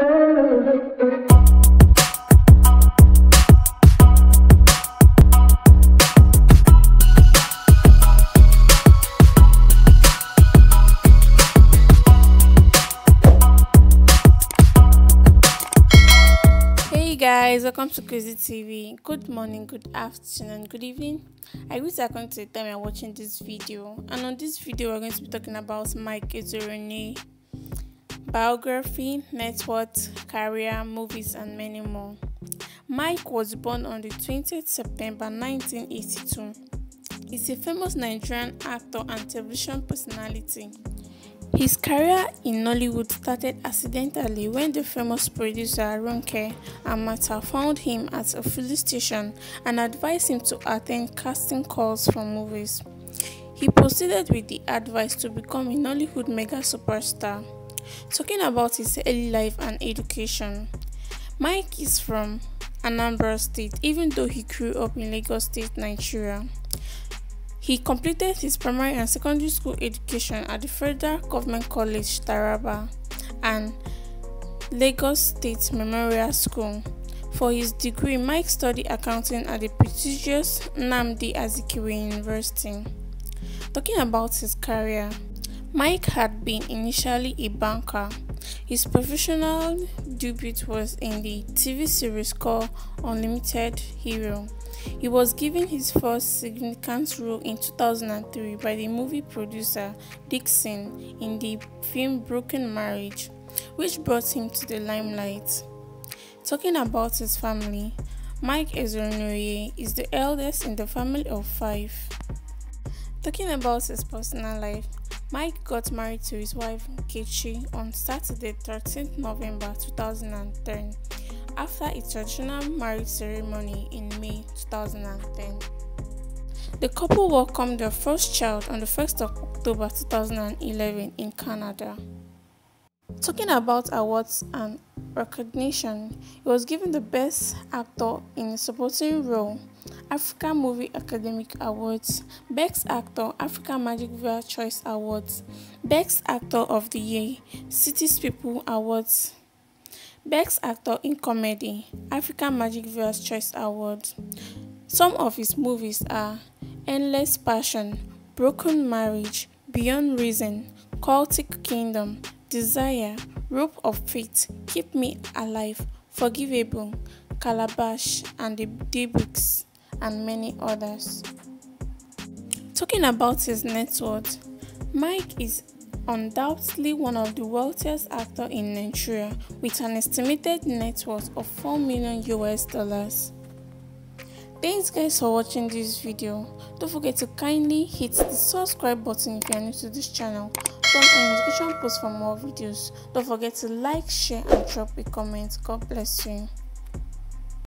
Hey guys, welcome to Crazy TV. Good morning, good afternoon, good evening. I wish I come to the time you're watching this video. And on this video, we're going to be talking about Mike Ezuruonye biography, net worth, career, movies, and many more. Mike was born on the 20th September 1982. He's a famous Nigerian actor and television personality. His career in Nollywood started accidentally when the famous producer Ronke Amata found him at a filling station and advised him to attend casting calls for movies. He proceeded with the advice to become a Nollywood mega superstar. Talking about his early life and education, Mike is from Anambra State, even though he grew up in Lagos State, Nigeria. He completed his primary and secondary school education at the Federal Government College, Taraba, and Lagos State Memorial School. For his degree, Mike studied accounting at the prestigious Nnamdi Azikiwe University. Talking about his career, Mike had been initially a banker. His professional debut was in the TV series called Unlimited Hero. He was given his first significant role in 2003 by the movie producer Dixon in the film Broken Marriage, which brought him to the limelight. Talking about his family, Mike Ezuruonye is the eldest in the family of five. Talking about his personal life, Mike got married to his wife Nkechi on Saturday 13th November 2010 after a traditional marriage ceremony in May 2010. The couple welcomed their first child on the 1st of October 2011 in Canada. Talking about awards and recognition, he was given the Best Actor in a Supporting Role, African Movie Academy Awards, Best Actor, African Magic Viewer Choice Awards, Best Actor of the Year, Cities People Awards, Best Actor in Comedy, African Magic Viewers Choice Awards. Some of his movies are Endless Passion, Broken Marriage, Beyond Reason, Cultic Kingdom, Desire, Rope of Faith, Keep Me Alive, Forgivable, Calabash, and The Daybreaks, and many others. Talking about his net worth, Mike is undoubtedly one of the wealthiest actors in Nigeria with an estimated net worth of 4 million US dollars. Thanks guys for watching this video. Don't forget to kindly hit the subscribe button if you are new to this channel. Turn on notification post for more videos. Don't forget to like, share and drop a comment. God bless you.